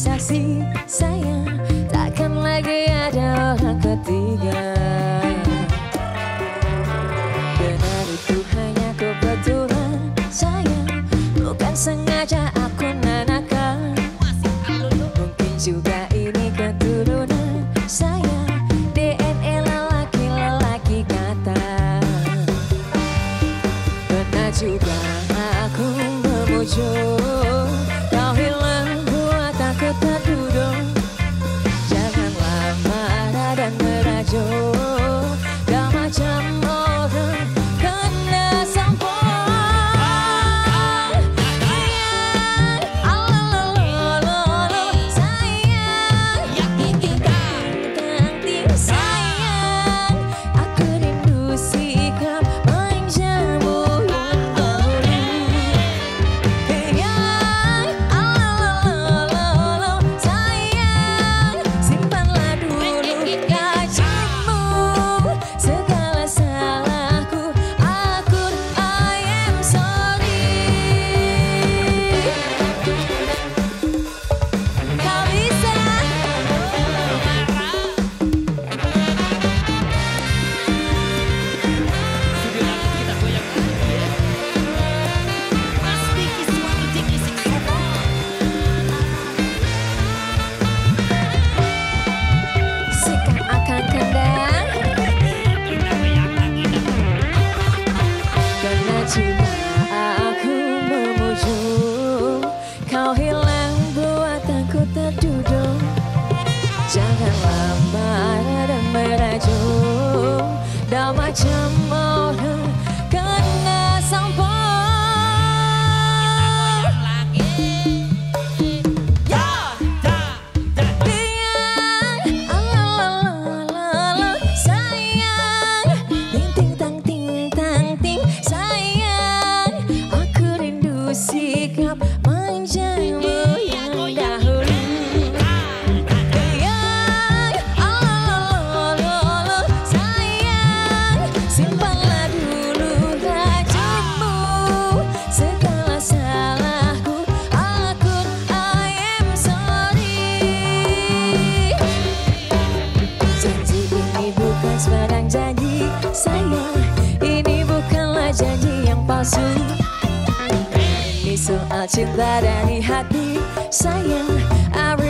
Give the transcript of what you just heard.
saksi sayang Takkan lagi ada orang ketiga. Benar itu hanya kebetulan sayang Bukan sengaja aku nanakan Mungkin juga ini keturunan sayang juga aku memuju Janganlah marah dan merajuk. Dah macam orang palsu Besok aku tak hati Sayang, I